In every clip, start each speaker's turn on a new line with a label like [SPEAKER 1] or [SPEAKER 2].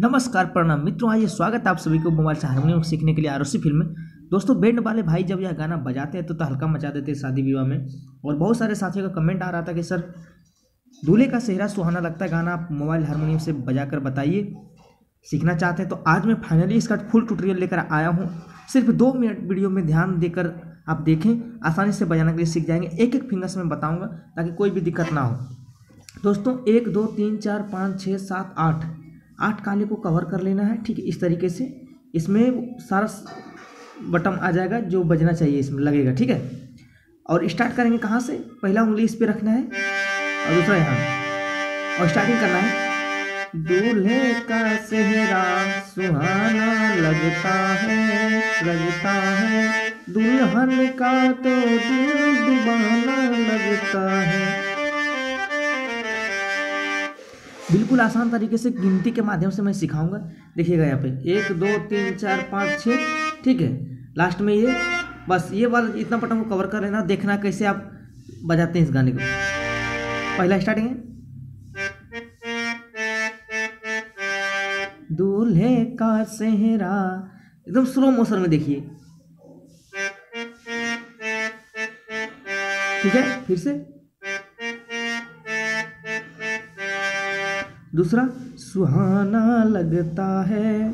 [SPEAKER 1] नमस्कार प्रणाम। मित्रों आइए स्वागत आप सभी को मोबाइल से हारमोनियम सीखने के लिए आरोसी फ़िल्म में। दोस्तों बैंड वाले भाई जब यह गाना बजाते हैं तो, तो हल्का मचा देते हैं शादी विवाह में। और बहुत सारे साथियों का कमेंट आ रहा था कि सर दूल्हे का सेहरा सुहाना लगता है गाना आप मोबाइल हारमोनियम से बजा कर बताइए। सीखना चाहते हैं तो आज मैं फाइनली इसका फुल ट्यूटोरियल लेकर आया हूँ। सिर्फ़ दो मिनट वीडियो में ध्यान देकर आप देखें। आसानी से बजाने के लिए सीख जाएँगे। एक एक फिंगर्स में बताऊँगा ताकि कोई भी दिक्कत ना हो। दोस्तों एक दो तीन चार पाँच छः सात आठ आठ काले को कवर कर लेना है, ठीक है, इस तरीके से। इसमें सारा बटन आ जाएगा, जो बजना चाहिए इसमें, लगेगा, ठीक है? और स्टार्ट करेंगे कहाँ से? पहला उंगली इस पर रखना है, और दूसरा यहाँ। और स्टार्टिंग करना है। दूल्हे का सेहरा सुहाना लगता है लगता है। दुल्हन का तो दिल दीवाना लगता है। बिल्कुल आसान तरीके से गिनती के माध्यम से मैं सिखाऊँगा। देखिएगा यहाँ पे। एक, दो, तीन, चार, पाँच छः ठीक है। लास्ट में ये, बस ये वाला इतना पटन को कवर कर लेना, देखना कैसे आप बजाते हैं इस गाने को। पहला स्टार्टिंग है। दूल्हे का सेहरा एकदम स्लो मोशन में देखिए। ठीक है, फिर से। दूसरा, सुहाना लगता है।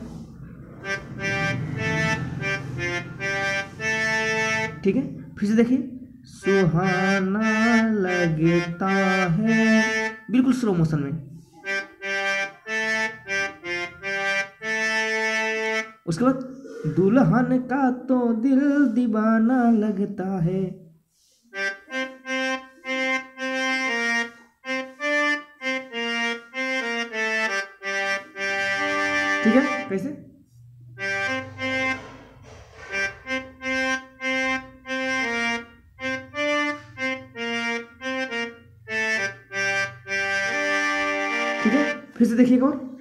[SPEAKER 1] ठीक है? फिर से देखिए। सुहाना लगता है। बिल्कुल स्लो मोशन में। उसके बाद, दुल्हन का तो दिल दीवाना लगता है। ठीक है? कैसे? ठीक है? फिर से देखिएगा और।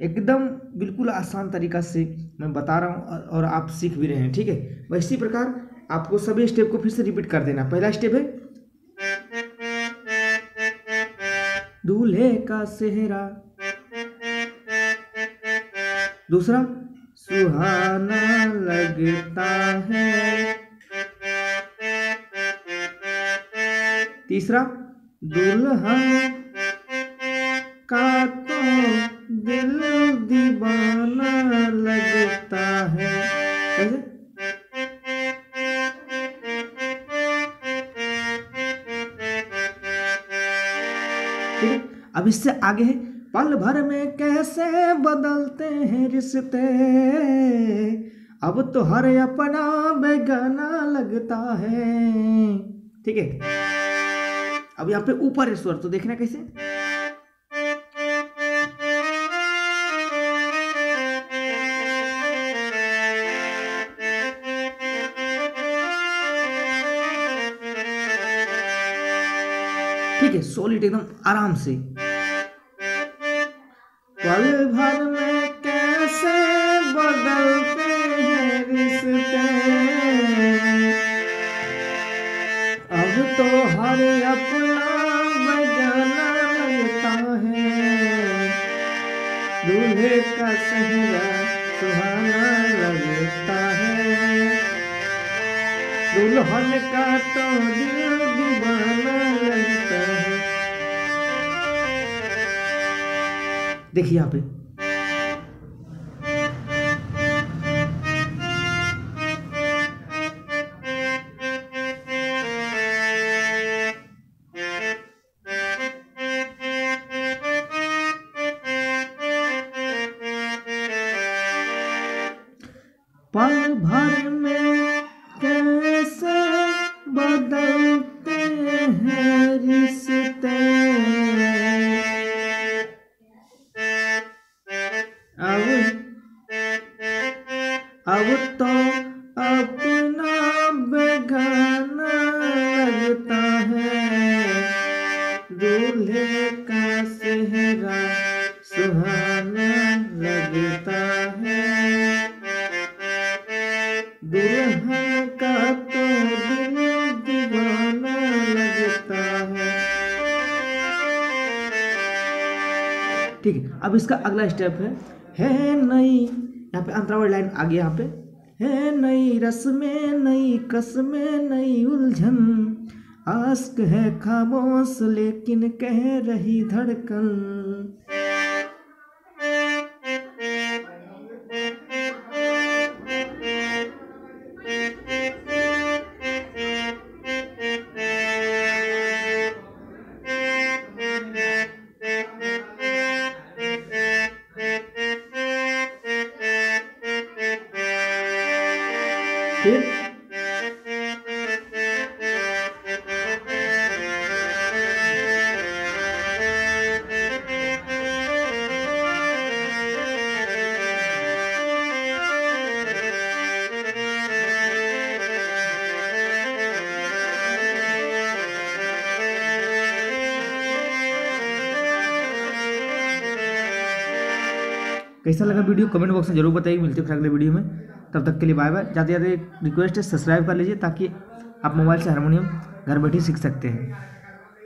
[SPEAKER 1] एकदम बिल्कुल आसान तरीका से मैं बता रहा हूँ और आप सीख भी रहे हैं, ठीक है? वह इसी प्रकार आपको सभी स्टेप को फिर से रिपीट कर देना। पहला स्टेप है, दूल्हे का सेहरा। दूसरा, सुहाना लगता है। तीसरा, दुल्हन है। अब इससे आगे है, पल भर में कैसे बदलते हैं रिश्ते? अब तो हर अपना बेगाना लगता है। ठीक है? अब यहाँ पे ऊपर है स्वर तो देखना कैसे? है सॉलिड एकदम आराम से। पल भर में कैसे बदलते हैं रिश्ते? अब तो हर अपना बजाना लगता है। दूल्हे का सेहरा सुहाना लगता है। दुल्हन का तो दिल देखिए यहाँ पे। पल भर में कैसे बदलते अब तो अपना बेगाना लगता है। दूल्हे का सेहरा सुहाना लगता है। दुल्हा का तो ठीक है, अब इसका अगला स्टेप है। है नहीं यहाँ पे अंतरावली लाइन आ गई यहाँ पे। है नई रस में नई कस में नई उलझन, आस्क है खामोश, लेकिन कह रही धड़कन। फिर कैसा लगा वीडियो? कमेंट बॉक्स में ज़रूर बताइए। मिलते हैं फिर अगले वीडियो में। तब तक के लिए बाय बाय ज़्यादा ज़्यादा रिक्वेस्ट है सब्सक्राइब कर लीजिए ताकि आप मोबाइल से हारमोनियम घर बैठे सीख सकते हैं।